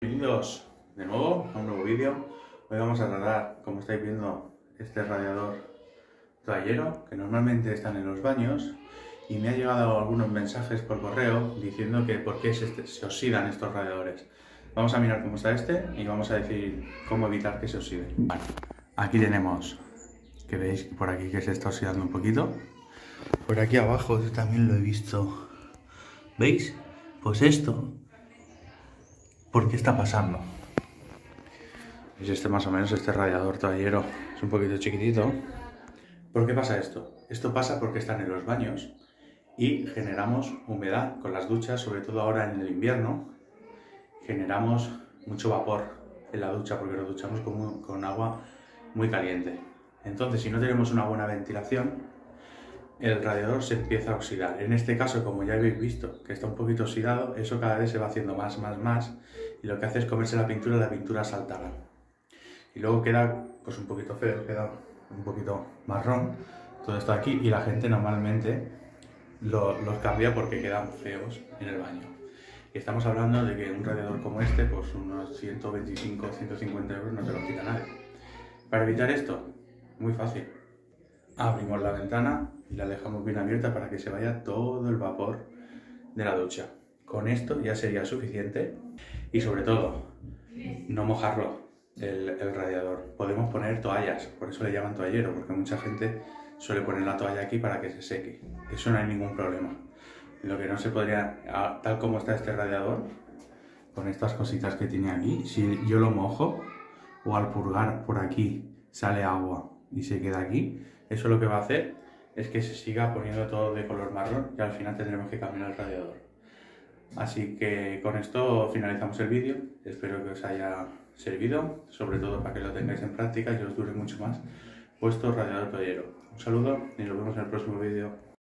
Bienvenidos de nuevo a un nuevo vídeo. Hoy vamos a tratar, como estáis viendo, este radiador toallero que normalmente están en los baños y me ha llegado algunos mensajes por correo diciendo que por qué se, se oxidan estos radiadores. Vamos a mirar cómo está este y vamos a decir cómo evitar que se oxide. Aquí tenemos, que veis por aquí que se está oxidando un poquito. Por aquí abajo también lo he visto. ¿Veis? Pues esto ¿Por qué está pasando? Es este más o menos, este radiador toallero es un poquito chiquitito. ¿Por qué pasa esto? Esto pasa porque están en los baños y generamos humedad con las duchas, sobre todo ahora en el invierno. Generamos mucho vapor en la ducha porque nos duchamos con, con agua muy caliente. Entonces, si no tenemos una buena ventilación, el radiador se empieza a oxidar. En este caso, como ya habéis visto, que está un poquito oxidado, eso cada vez se va haciendo más, más, más, y lo que hace es comerse la pintura y la pintura saltará. Y luego queda pues un poquito feo, queda un poquito marrón, todo esto aquí, y la gente normalmente los cambia porque quedan feos en el baño. Y estamos hablando de que un radiador como este, pues unos 125, 150 euros no te lo quita nadie. Para evitar esto, muy fácil. Abrimos la ventana, y la dejamos bien abierta para que se vaya todo el vapor de la ducha. Con esto ya sería suficiente y sobre todo no mojarlo el, el, radiador. Podemos poner toallas, por eso le llaman toallero, porque mucha gente suele poner la toalla aquí para que se seque. Eso no hay ningún problema. Lo que no se podría, tal como está este radiador, con estas cositas que tiene aquí, si yo lo mojo o al purgar por aquí sale agua y se queda aquí, eso lo que va a hacer es que se siga poniendo todo de color marrón y al final tendremos que cambiar el radiador. Así que con esto finalizamos el vídeo, espero que os haya servido, sobre todo para que lo tengáis en práctica y os dure mucho más vuestro radiador toallero. Un saludo y nos vemos en el próximo vídeo.